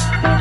you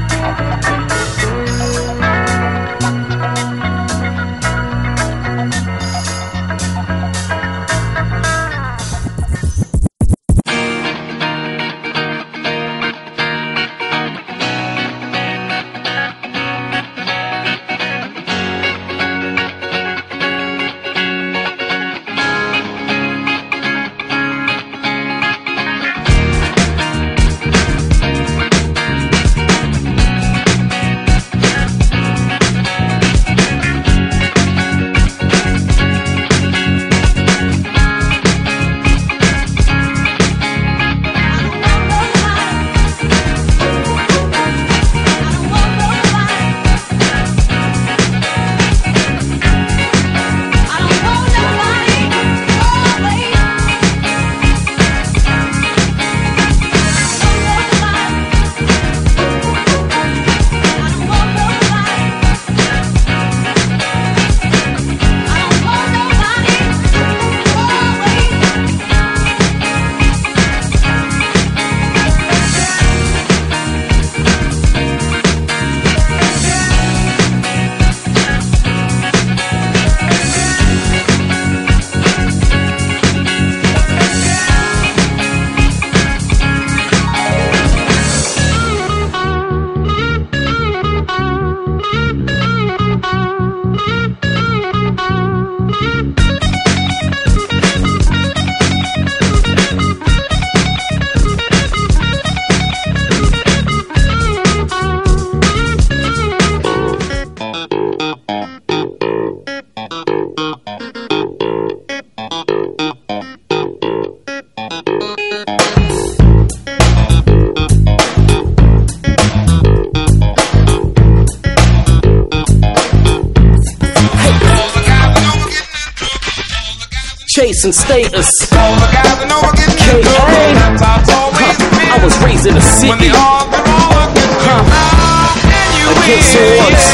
how it's always been. I was raised in When city. the odds are all against you, Huh. how can you Against odds.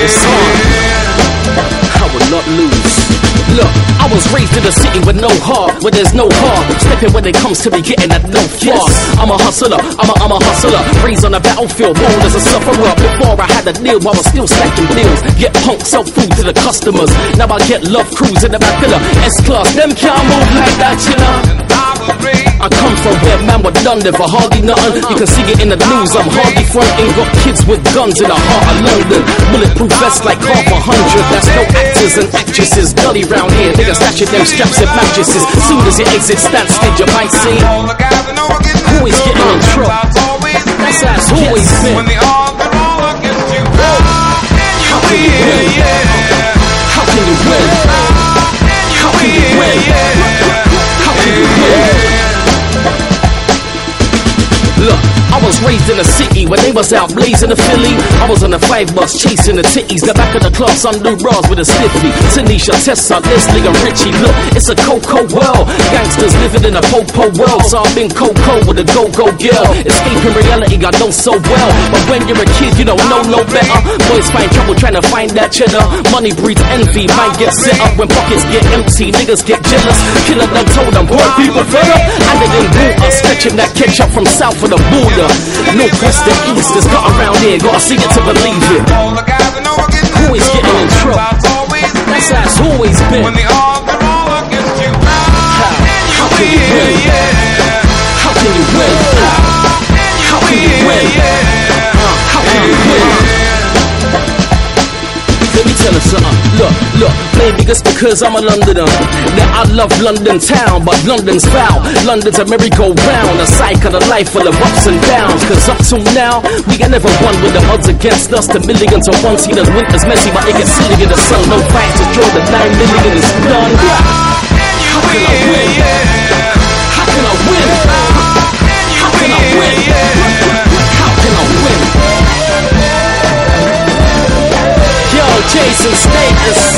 It's on. I will not lose. Look, I was raised in a city with no heart, where there's no heart. Stepping when it comes to me getting that no far. I'm a hustler, I'm a, I'm a hustler. Raised on the battlefield, born as a sufferer. Before I had a deal, I was still stacking deals. Get punk, sell food to the customers. Now I get love crews in the back of the S-Class. Them can't move like that, you know. Was where man were done there for hardly nothing. You can see it in the news. I'm hardly fronting. Got kids with guns in the heart of London. Bulletproof vests like half a hundred. That's no actors and actresses. Gully round here. Niggas stashing them straps and mattresses. Soon as your exit stand still, you might see. know are getting in it. trouble. That's always been. Raised in a city when they was out blazing the Philly. I was on a five bus chasing the titties. The back of the class under bras with a stiffy. Tanisha, Tessa, Leslie, and Richie. Look, it's a cocoa world. Gangsters living in a popo world. So I've been coco with a go-go girl. Escaping reality, I know so well. But when you're a kid, you don't know no better. Boys find trouble trying to find that cheddar. Money breeds envy, might get set up when pockets get empty. Niggas get jealous. Killer done told them, poor people fed up. And they didn't boot us, stretching that ketchup from south of the border. To east, it's got around here. Gotta see it to believe it. All the guys that know are getting Always getting in trouble. That's how it's always been. That's how it's always been. When the odds are all against you, How? How can you win? Look, look, maybe it's because I'm a Londoner. That I love London town, but London's foul. London's a merry-go-round, a cycle of life full of ups and downs. Cause up till now, we ain't never won with the odds against us. The millions of one seen as winter's messy, but it gets silly in the sun. No fight to draw the nine million is done. Yo, Jason Status.